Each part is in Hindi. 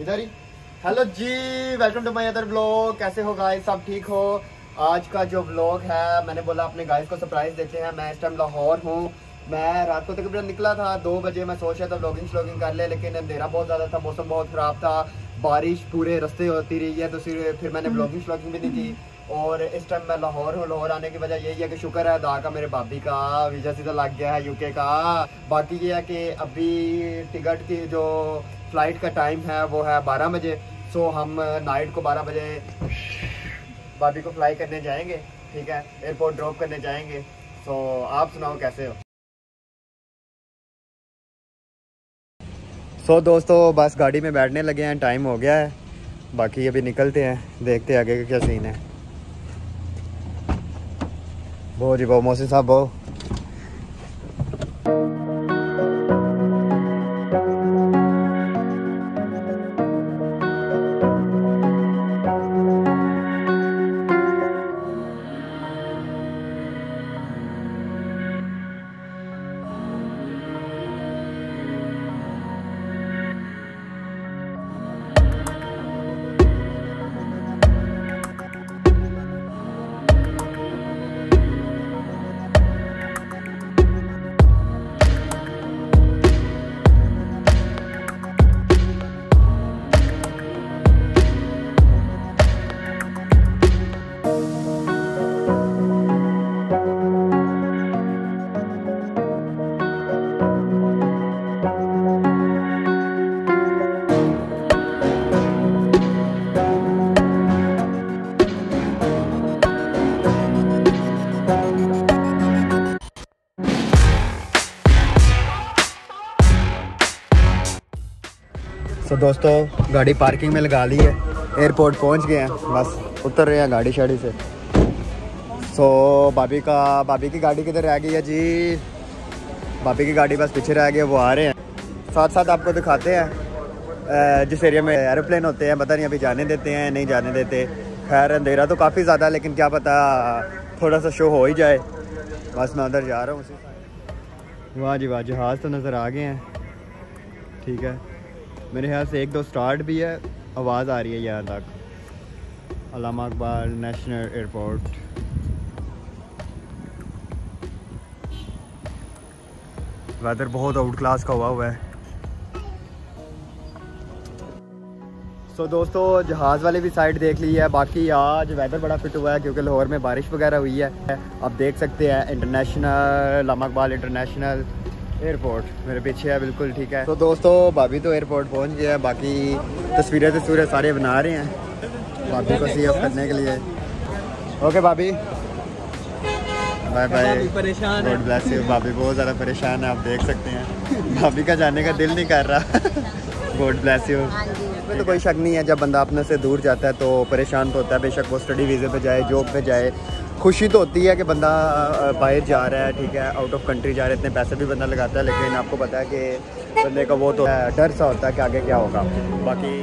इधर ही। Hello ji welcome to my other blog कैसे हो गाइस सब ठीक हो? आज का जो ब्लॉग है, मैंने बोला अपने गाइस को सरप्राइज़ देते हैं। मैं इस टाइम लाहौर हूँ। मैं रात को तकरीबन निकला था, दो बजे मैं सोच रहा था ब्लॉगिंग श्लॉगिंग कर ले, लेकिन अंधेरा बहुत ज़्यादा था, मौसम बहुत ख़राब था। बारिश पूरे रास्ते होती रही है तो फिर मैंने ब्लॉगिंग श्लॉगिंग भी नहीं की। और इस टाइम मैं लाहौर हूँ। लाहौर आने की वजह यही है कि शुक्र है, दा का मेरे भाभी का वीज़ा सीधा लग गया है यूके का। बाकी ये है कि अभी टिकट की जो फ़्लाइट का टाइम है वो है बारह बजे। सो हम नाइट को बारह बजे भाभी को फ्लाई करने जाएँगे ठीक है? एयरपोर्ट ड्रॉप करने जाएँगे। सो आप सुनाओ कैसे हो? सो so, दोस्तों बस गाड़ी में बैठने लगे हैं टाइम हो गया है। बाकी अभी निकलते हैं देखते हैं आगे का क्या सीन है। बहुत जी बहुत मौसी साहब बहुत तो दोस्तों गाड़ी पार्किंग में लगा ली है। एयरपोर्ट पहुँच गए हैं। बस उतर रहे हैं गाड़ी शाड़ी से। सो so, भाभी का भाभी की गाड़ी किधर रह गई है जी? भाभी की गाड़ी बस पीछे रह गई है वो आ रहे हैं। साथ साथ आपको दिखाते हैं जिस एरिया में एरोप्लेन होते हैं पता नहीं अभी जाने देते हैं नहीं जाने देते। खैर अंधेरा तो काफ़ी ज़्यादा लेकिन क्या पता थोड़ा सा शो हो ही जाए। बस मैं उधर जा रहा हूँ उसी वाह जी वाह जहाज़ तो नज़र आ गए हैं। ठीक है। मेरे ख्याल से एक दो स्टार्ट भी है आवाज़ आ रही है यहाँ तक। अलामा अकबार नेशनल एयरपोर्ट। वेदर बहुत आउट क्लास का हुआ हुआ है। सो so, दोस्तों जहाज़ वाले भी साइड देख ली है बाकी आज वेदर बड़ा फिट हुआ है क्योंकि लाहौर में बारिश वगैरह हुई है। आप देख सकते हैं international Allama Iqbal international airport मेरे पीछे है बिल्कुल ठीक है। तो दोस्तों भाभी तो एयरपोर्ट पहुँच गया है। बाकी तस्वीरें तस्वीरें सारे बना रहे हैं भाभी को सी करने के लिए। ओके भाभी। Bye bye God bless you भाभी बहुत ज़्यादा परेशान है आप देख सकते हैं। भाभी का जाने का दिल नहीं कर रहा। गॉड ब्लेस यू इसमें तो कोई शक नहीं है जब बंदा अपने से दूर जाता है तो परेशान तो होता है। बेशक वो स्टडी वीज़े पे जाए जॉब पे जाए। खुशी तो होती है कि बंदा बाहर जा रहा है, ठीक है आउट ऑफ़ कंट्री जा रहा है, इतने पैसे भी बंदा लगाता है, लेकिन आपको पता है कि बंदे का वो तो डर सा होता है कि आगे क्या होगा। बाकी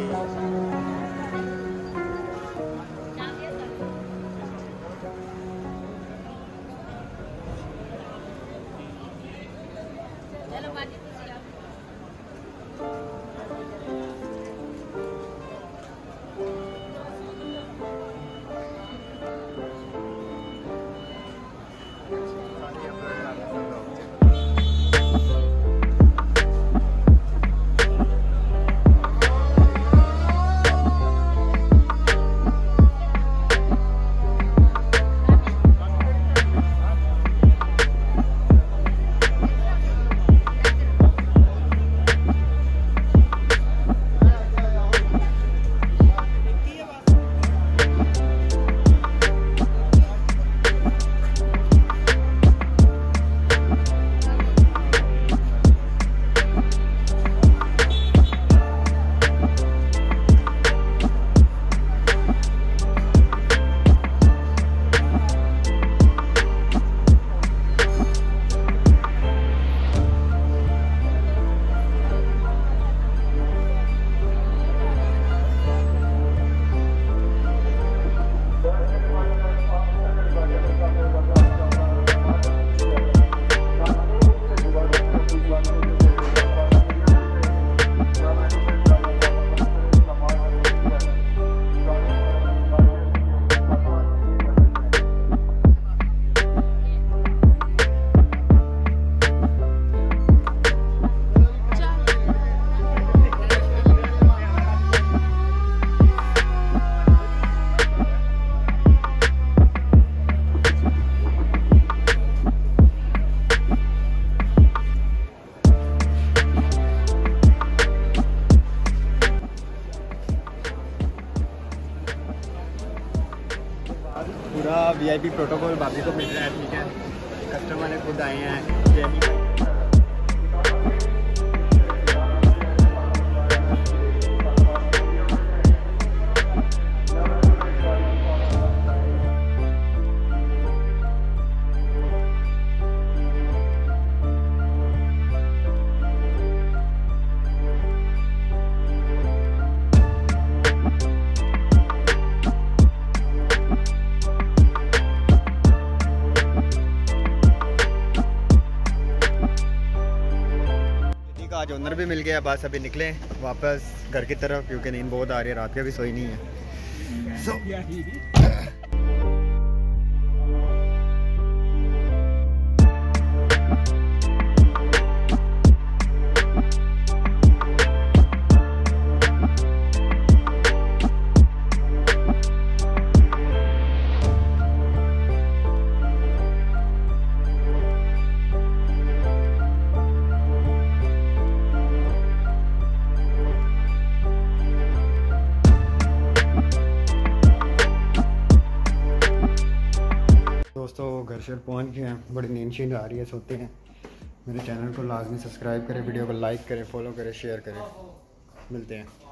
वीआईपी प्रोटोकॉल भाभी को मिल रहा है ठीक है। कस्टमर ने खुद आए हैं आज ओनर भी मिल गया बस अभी निकले वापस घर की तरफ़ क्योंकि नींद बहुत आ रही है रात के भी सोई नहीं है। So, शर पहुँच गए हैं, बड़ी नींद शींद आ रही है, सोते हैं। मेरे चैनल को लाजमी सब्सक्राइब करें, वीडियो को लाइक करें, फॉलो करें, शेयर करें। मिलते हैं।